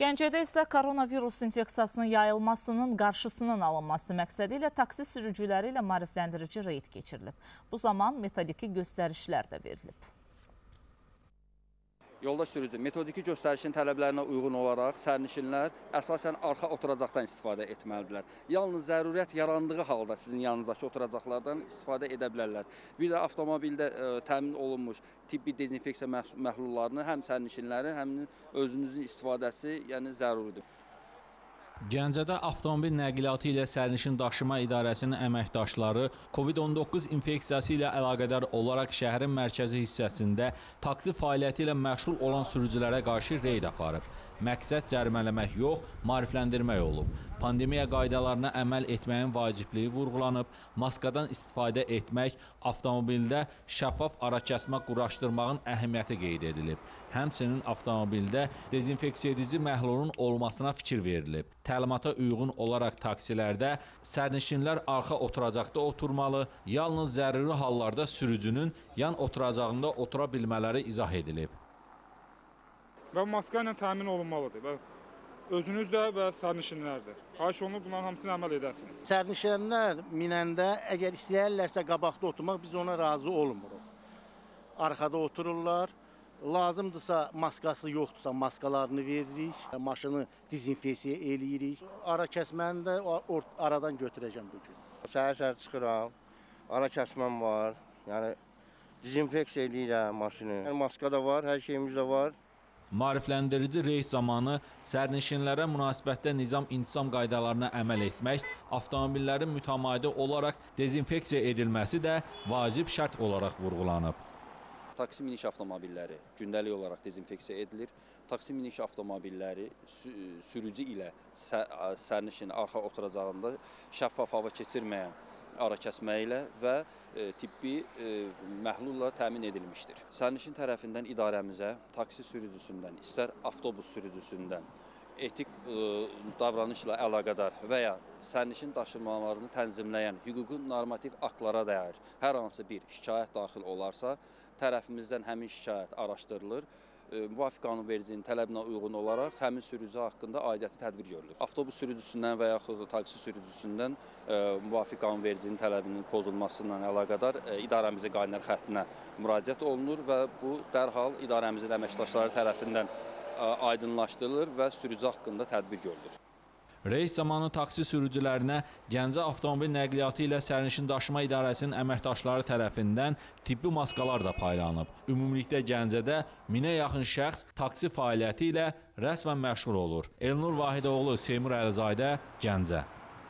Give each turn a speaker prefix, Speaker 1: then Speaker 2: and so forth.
Speaker 1: Gəncədə isə koronavirus infeksiyasının yayılmasının qarşısının alınması məqsədi ilə taksi sürücüləri ilə marifləndirici reyd keçirilib. Bu zaman metodiki göstərişlər də verilib.
Speaker 2: Yoldaş sürücü metodiki göstərişin tələblərinə uyğun olaraq sərnişinlər əsasən arxa oturacaqdan istifadə etməlidirlər. Yalnız zərurət yarandığı halda sizin yanınızdakı oturacaqlardan istifadə edə bilərlər. Bir də avtomobildə ə, təmin olunmuş tibbi dezinfeksiya məh- məhlullarını həm sərnişinlərin, həm özünüzün istifadəsi, yəni zəruridir.
Speaker 3: Gəncədə avtomobil nəqliyyatı ilə sərnişin daşıma idarəsinin əməkdaşları COVID-19 infeksiyası ilə əlaqədar olaraq şəhərin mərkəzi hissəsində taksi fəaliyyəti ilə məşğul olan sürücülərə qarşı reyd aparıb. Məqsəd cərimələmək yox, maarifləndirmək olub. Pandemiya qaydalarına əməl etməyin vacibliyi vurğulanıb, maskadan istifadə etmək, avtomobildə şəffaf arakəsmə quraşdırmağın əhəmiyyəti qeyd edilib. Həmçinin avtomobildə dezinfeksiya edici məhlulun olmasına fikir verilib. Təlimata uyğun olaraq taksilərdə sərnişinlər arxa oturacaqda oturmalı, yalnız zəruri hallarda sürücünün yan oturacağında otura bilmələri izah edilib.
Speaker 4: Və maska ilə təmin olunmalıdır və özünüz də və sərnişinlər də. Xahiş olunur bunların hamısına əməl edəsiniz.
Speaker 5: Sərnişinlər minəndə əgər istəyərlərsə qabaqda oturmaq biz ona razı olmuruq. Arxada otururlar. Lazımdırsa maskası yoxdursa maskalarını veririk. Maşını dezinfeksiya eləyirik. Ara kəsməni də aradan götürəcəm bu gün.
Speaker 6: Səhər-səhər çıxıram, ara kəsməm var, yəni dezinfeksiya eləyirəm maşını. Yəni, maska da var, hər şeyimiz də var.
Speaker 3: Maarifləndirici reys zamanı sərnişinlərə münasibətdə nizam-intizam qaydalarına əməl etmək, avtomobillərin mütəmadi olaraq dezinfeksiya edilməsi də vacib şərt olaraq vurğulanıb.
Speaker 2: Taksi miniş avtomobilləri gündəlik olaraq dezinfeksiya edilir. Taksi miniş avtomobilləri sü- sürücü ilə sə- sərnişin arxa oturacağında şəffaf hava keçirməyən ara kəsmə ilə və e, tibbi e, məhlulla təmin edilmişdir. Sərnişin tərəfindən idarəmizə taksi sürücüsündən, istər avtobus sürücüsündən etik e, davranışla əlaqədar və ya sərnişin daşımalarını tənzimləyən hüquqi normativ aktlara dair hər hansı bir şikayət daxil olarsa, tərəfimizdən həmin şikayət araşdırılır. E, Müvafiq qanunvericinin tələbinə uyğun olaraq həmin sürücü haqqında aidiyyəti tədbir görülür. Avtobus sürücüsündən və yaxud da taksi sürücüsündən e, müvafiq qanunvericinin tələbinin pozulması ilə əlaqədar e, idarəmizin qaynar xəttinə müraciət olunur və bu dərhal idarəmizin əməkdaşları tərəfindən aydınlaşdırılır və sürücü haqqında tədbir görülür.
Speaker 3: Reys zamanı taksi sürücülərinə Gəncə Avtomobil Nəqliyyatı ilə Sərnişin Daşıma İdarəsinin əməkdaşları tərəfindən tibbi maskalar da paylanıb. Ümumilikdə Gəncədə minə yaxın şəxs taksi fəaliyyəti ilə rəsmən məşğul olur. Elnur Vahidoğlu, Seymur Əlizadə, Gəncə.